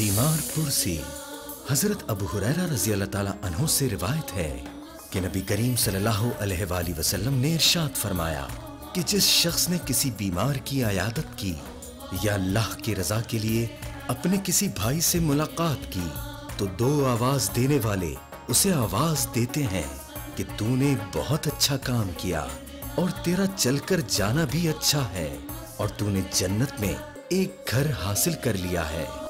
बीमारपुर से हज़रत अबू हुरैरा रज़ी अल्लाह ताला से रिवायत है कि नबी करीम सल्लल्लाहु अलैहि वसल्लम ने इरशाद फरमाया कि जिस शख्स ने किसी बीमार की आयादत की या अल्लाह की रजा के लिए अपने किसी भाई से मुलाकात की तो दो आवाज़ देने वाले उसे आवाज़ देते हैं कि तूने बहुत अच्छा काम किया और तेरा चलकर जाना भी अच्छा है और तूने जन्नत में एक घर हासिल कर लिया है।